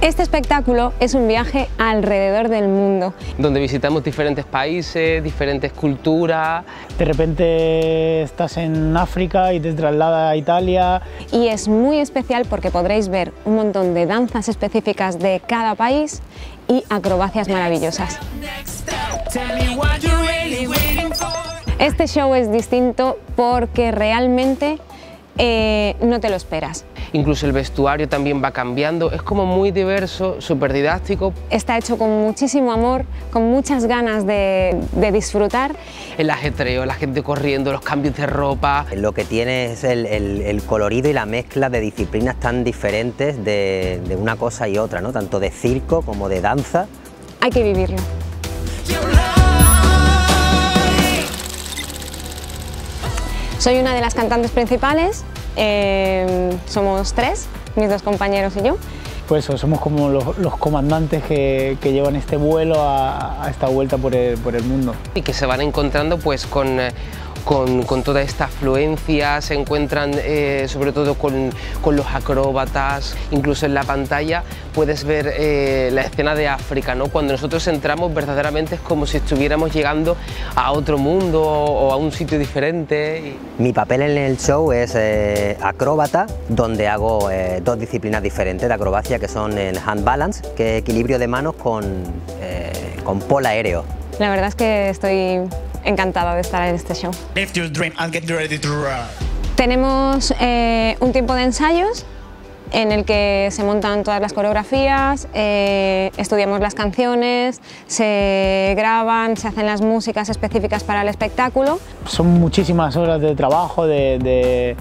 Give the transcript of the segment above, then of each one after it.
Este espectáculo es un viaje alrededor del mundo. Donde visitamos diferentes países, diferentes culturas. De repente estás en África y te traslada a Italia. Y es muy especial porque podréis ver un montón de danzas específicas de cada país y acrobacias maravillosas. Este show es distinto porque realmente eh, no te lo esperas incluso el vestuario también va cambiando, es como muy diverso, súper didáctico. Está hecho con muchísimo amor, con muchas ganas de, disfrutar. El ajetreo, la gente corriendo, los cambios de ropa. Lo que tiene es el, colorido y la mezcla de disciplinas tan diferentes de, de una cosa y otra, ¿no? tanto de circo como de danza. Hay que vivirlo. Soy una de las cantantes principales Em, somos tres, mis dos compañeros y yo. Pues somos como los, comandantes que, llevan este vuelo a, esta vuelta por el, por el, mundo. Y que se van encontrando pues con eh, con, toda esta afluencia, se encuentran eh, sobre todo con, los acróbatas, incluso en la pantalla puedes ver eh, la escena de África, ¿no? cuando nosotros entramos verdaderamente es como si estuviéramos llegando a otro mundo o a un sitio diferente. Mi papel en el show es eh, acróbata, donde hago dos disciplinas diferentes de acrobacia que son el hand balance, que es equilibrio de manos con, con polo aéreo. La verdad es que estoy encantada de estar en este show. Tenemos eh, un tiempo de ensayos en el que se montan todas las coreografías, eh, estudiamos las canciones, se graban, se hacen las músicas específicas para el espectáculo. Son muchísimas horas de trabajo, de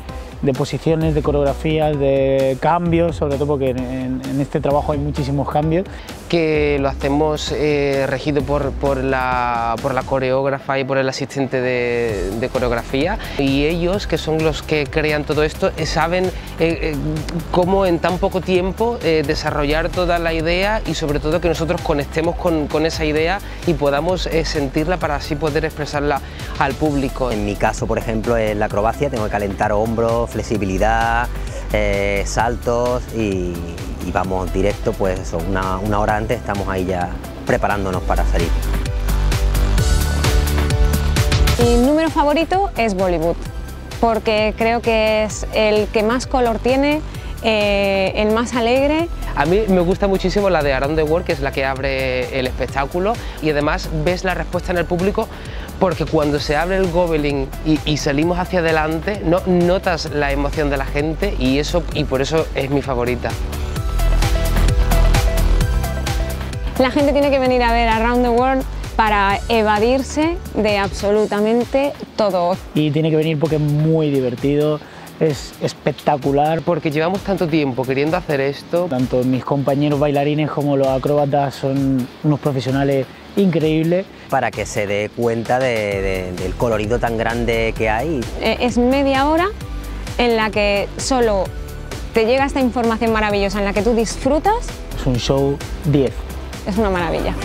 de posiciones, de coreografías, de cambios, sobre todo porque en, este trabajo hay muchísimos cambios. Que lo hacemos eh, regido por, la, por, la, coreógrafa y por el asistente de, coreografía y ellos, que son los que crean todo esto, eh, saben eh, cómo en tan poco tiempo desarrollar toda la idea y sobre todo que nosotros conectemos con, con esa idea y podamos sentirla para así poder expresarla al público. En mi caso, por ejemplo, en la acrobacia tengo que calentar hombros, flexibilidad, saltos y, vamos directo, pues una, una hora antes estamos ahí ya preparándonos para salir. Mi número favorito es Bollywood, porque creo que es el que más color tiene, eh, el más alegre. A mí me gusta muchísimo la de Around the World, que es la que abre el espectáculo y además ves la respuesta en el público porque cuando se abre el Gobelin y, salimos hacia adelante, no, notas la emoción de la gente y, eso, y por eso es mi favorita. La gente tiene que venir a ver Around the World para evadirse de absolutamente todo. Y tiene que venir porque es muy divertido, es espectacular. Porque llevamos tanto tiempo queriendo hacer esto. Tanto mis compañeros bailarines como los acróbatas son unos profesionales increíbles. Para que se dé cuenta del colorido tan grande que hay. Eh, es media hora en la que solo te llega esta información maravillosa, en la que tú disfrutas. Es un show 10. Es una maravilla.